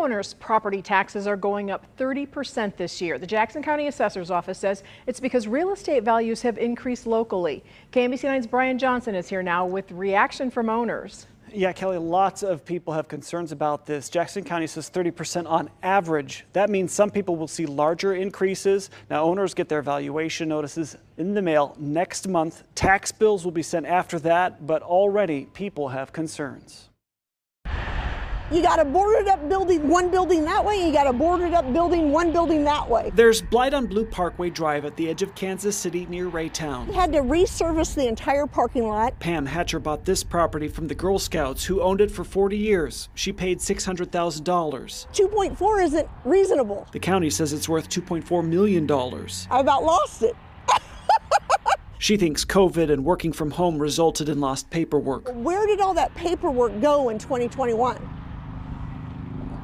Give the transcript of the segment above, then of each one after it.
Homeowners' property taxes are going up 30% this year. The Jackson County Assessor's Office says it's because real estate values have increased locally. KMBC 9's Brian Johnson is here now with reaction from owners. Yeah, Kelly, lots of people have concerns about this. Jackson County says 30% on average. That means some people will see larger increases. Now, owners get their valuation notices in the mail next month. Tax bills will be sent after that, but already people have concerns. You got a boarded up building, one building that way, you got a boarded up building, one building that way. There's blight on Blue Parkway Drive at the edge of Kansas City near Raytown. We Had to resurface the entire parking lot. Pam Hatcher bought this property from the Girl Scouts who owned it for 40 years. She paid $600,000. 2.4 isn't reasonable. The county says it's worth $2.4 million. I about lost it. She thinks COVID and working from home resulted in lost paperwork. Where did all that paperwork go in 2021?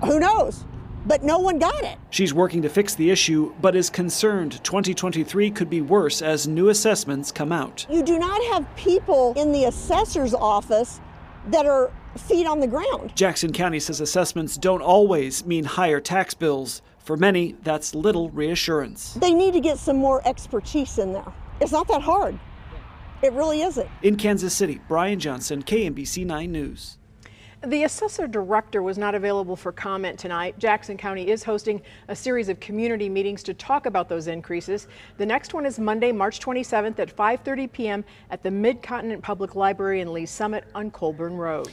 Who knows? But no one got it. She's working to fix the issue, but is concerned 2023 could be worse as new assessments come out. You do not have people in the assessor's office that are feet on the ground. Jackson County says assessments don't always mean higher tax bills. For many, that's little reassurance. They need to get some more expertise in there. It's not that hard. It really isn't. In Kansas City, Brian Johnson, KMBC 9 News. The assessor director was not available for comment tonight. Jackson County is hosting a series of community meetings to talk about those increases. The next one is Monday, March 27th at 5:30 p.m. at the Mid-Continent Public Library in Lee's Summit on Colbern Road.